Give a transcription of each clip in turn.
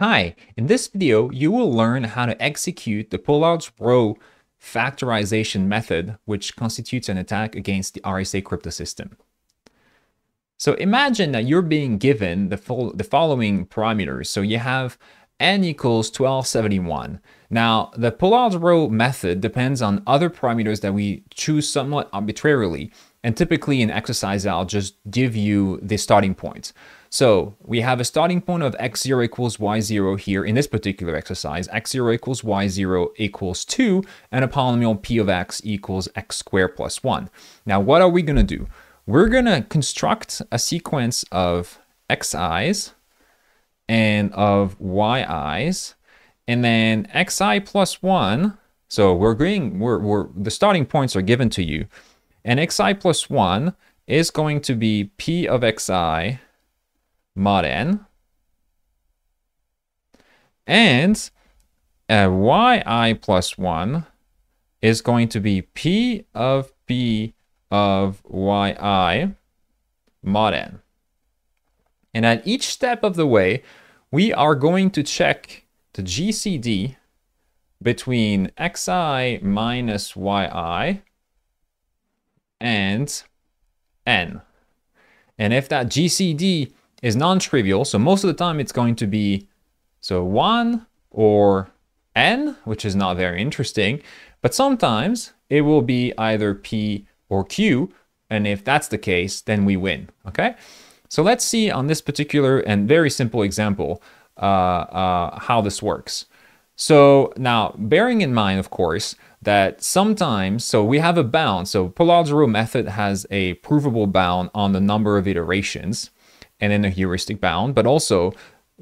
Hi, in this video, you will learn how to execute the Pollard's rho factorization method, which constitutes an attack against the RSA crypto system. So imagine that you're being given the, the following parameters. So you have n equals 1271. Now, the Pollard's rho method depends on other parameters that we choose somewhat arbitrarily. And typically in exercise, I'll just give you the starting point. So we have a starting point of x0 equals y0 here in this particular exercise. x0 equals y0 equals 2, and a polynomial p of x equals x squared plus 1. Now, what are we going to do? We're going to construct a sequence of xi's and of yi's, and then xi plus 1. So we're agreeing, we're, we're, the starting points are given to you. And xi plus 1 is going to be p of xi mod n. And uh, yi plus 1 is going to be p of b of yi mod n. And at each step of the way, we are going to check the GCD between xi minus yi and n. And if that GCD is non-trivial. So most of the time it's going to be so 1 or n, which is not very interesting. But sometimes it will be either p or q. And if that's the case, then we win, okay? So let's see on this particular and very simple example uh, uh, how this works. So now, bearing in mind, of course, that sometimes, so we have a bound. So Pollard's rho method has a provable bound on the number of iterations and then a heuristic bound, but also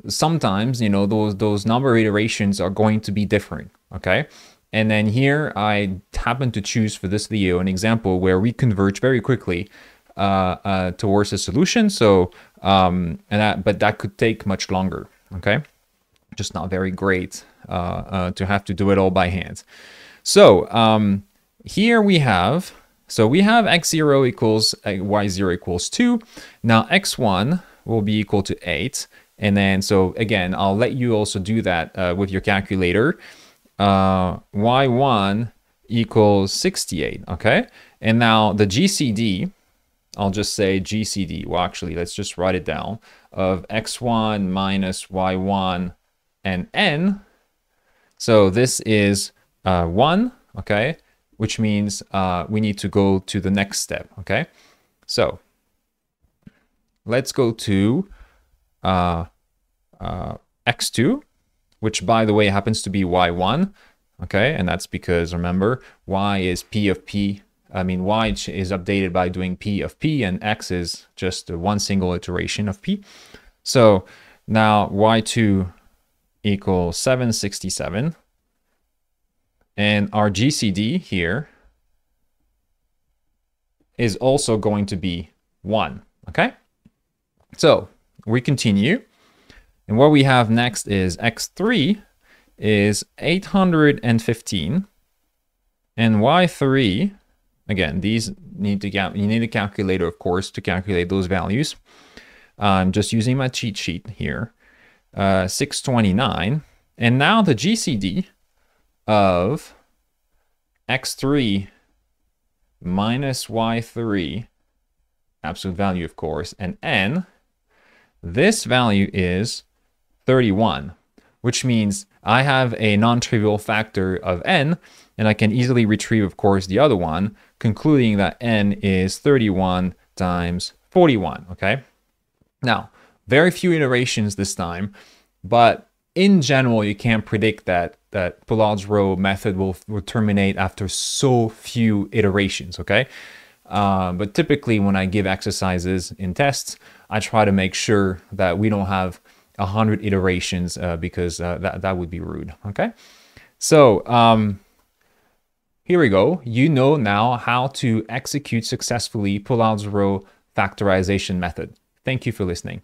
sometimes, you know, those, those number of iterations are going to be different, okay? And then here I happen to choose for this video an example where we converge very quickly uh, uh, towards a solution. So, um, and that, but that could take much longer, okay? Just not very great uh, uh to have to do it all by hand. So um, here we have so we have x0 equals uh, y0 equals 2. Now x1 will be equal to 8. And then, so again, I'll let you also do that uh, with your calculator. Uh, y1 equals 68, okay? And now the GCD, I'll just say GCD. Well, actually, let's just write it down of x1 minus y1 and n. So this is uh, 1, okay? which means uh, we need to go to the next step, okay? So let's go to uh, uh, x2, which by the way happens to be y1, okay? And that's because remember, y is p of p, I mean, y is updated by doing p of p and x is just one single iteration of p. So now y2 equals 767 and our GCD here is also going to be 1, okay? So we continue. And what we have next is x3 is 815 and y3 again these need to get you need a calculator of course to calculate those values i'm just using my cheat sheet here uh, 629 and now the gcd of x3 minus y3, absolute value, of course, and n, this value is 31, which means I have a non-trivial factor of n, and I can easily retrieve, of course, the other one, concluding that n is 31 times 41, okay? Now, very few iterations this time, but in general, you can't predict that that Pollard's rho method will, will terminate after so few iterations, okay? Uh, but typically when I give exercises in tests, I try to make sure that we don't have 100 iterations uh, because uh, that, that would be rude, okay? So um, here we go. You know now how to execute successfully Pollard's rho factorization method. Thank you for listening.